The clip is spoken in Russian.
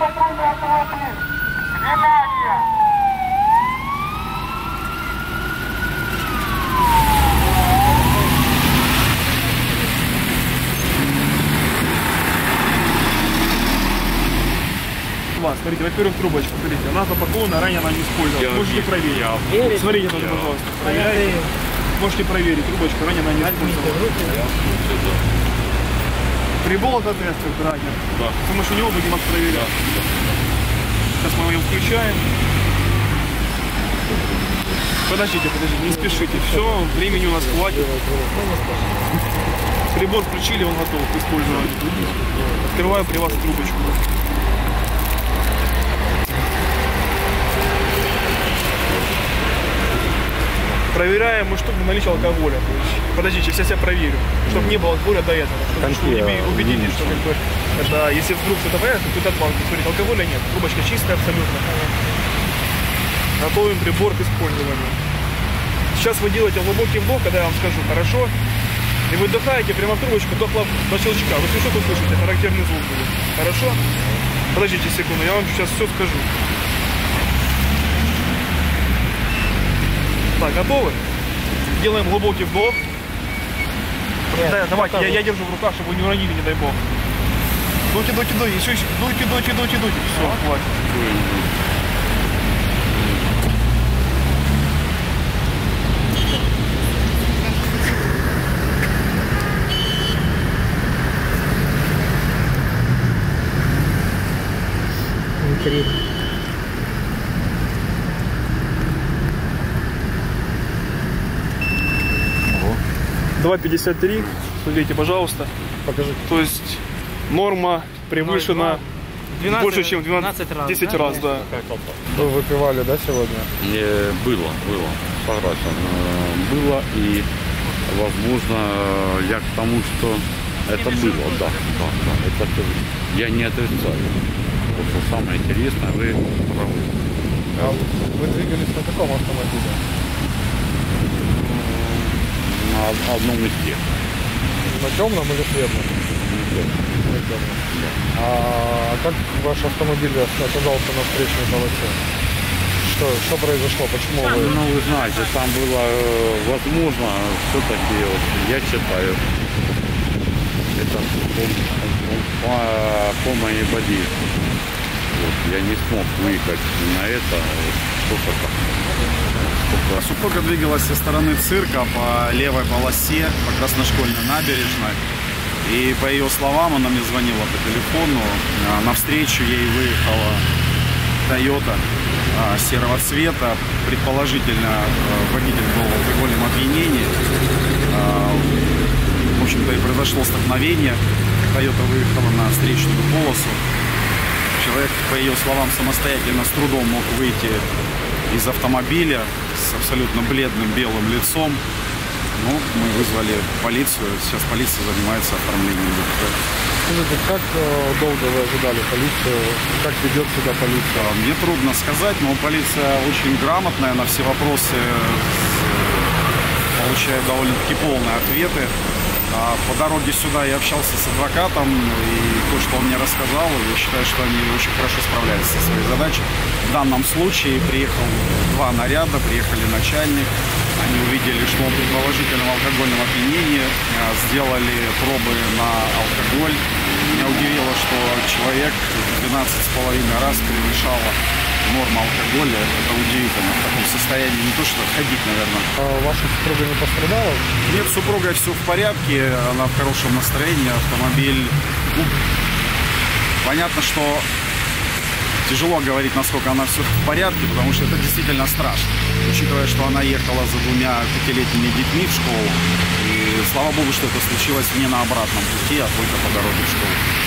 патрульный автомобиль. Внимание! вас. Смотрите, во-первых, трубочка, смотрите, она запакована, ранее она не использовалась. Можете проверить. я Смотрите Я- пожалуйста. Проверяйте. Можете проверить, трубочка ранее она не использовалась. Прибол ответственный ранее. Да. С помощью него будем вас проверять. Сейчас мы его включаем. Подождите, подождите, не спешите. Все, времени у нас хватит. Прибор включили, он готов к использованию. Открываю при вас трубочку. Проверяем мы, чтобы наличие алкоголя. Подождите, сейчас я проверю, чтобы не было алкоголя до этого. Чтобы чтобы уби- убедитесь, что как бы, это, если вдруг что-то появится, то какой-то банк. Смотрите, алкоголя нет, трубочка чистая абсолютно. Готовим прибор к использованию. Сейчас вы делаете глубокий вдох, когда я вам скажу, хорошо? И вы вдыхаете прямо в трубочку до, хлоп- до щелчка. Вы слышите, услышите, характерный звук будет. Хорошо? Подождите секунду, я вам сейчас все скажу. Так, готовы? Делаем глубокий вдох. Да, давайте, я, я держу в руках, чтобы вы не уронили, не дай бог. Дуйте, дуйте, дуйте, еще, еще, дуйте, дуйте, дуйте, дуйте. Все, хватит. Три. 2,53. Смотрите, пожалуйста. Покажи. То есть норма превышена 12, больше, чем 12, 12 раз, 10 да? раз, да. Вы выпивали, да, сегодня? Не, было, было, согласен. Э, Было и, возможно, я к тому, что это было, да, да, да. Это я не отрицаю. Вот что самое интересное, вы правы. А вы двигались на каком автомобиле? На одном из тех. На темном или светлом? На темном. А как ваш автомобиль оказался на встречной полосе? Что, что произошло? Почему вы... Ну, вы знаете, там было, э, возможно, все-таки, вот, я считаю, это по, по, по моей боди. Вот, я не смог выехать на это, вот, что-то. Супруга двигалась со стороны цирка по левой полосе, по красношкольной набережной. И по ее словам, она мне звонила по телефону, а, навстречу ей выехала Toyota а, серого цвета. Предположительно, а, водитель был в алкогольном опьянении. В общем-то и произошло столкновение. Toyota выехала на встречную полосу. Человек, по ее словам, самостоятельно с трудом мог выйти из автомобиля с абсолютно бледным белым лицом. Ну, мы вызвали полицию. Сейчас полиция занимается оформлением ДТП. Скажите, как э, долго вы ожидали полицию? Как ведет себя полиция? А, Мне трудно сказать, но полиция очень грамотная на все вопросы э, получает довольно-таки полные ответы. А По дороге сюда я общался с адвокатом, и то, что он мне рассказал, я считаю, что они очень хорошо справляются со своей задачей. В данном случае приехал два наряда, приехали начальник, они увидели, что он предположительно в алкогольном опьянении, а, сделали пробы на алкоголь. Меня удивило, что человек 12,5 раз превышала норма алкоголя. Это удивительно. В таком состоянии не то, что ходить, наверное. А ваша супруга не пострадала? Нет, с супругой все в порядке, она в хорошем настроении, автомобиль. ну, понятно, что тяжело говорить, насколько она все в порядке, потому что это действительно страшно. Учитывая, что она ехала за двумя пятилетними детьми в школу. И слава богу, что это случилось не на обратном пути, а только по дороге в школу.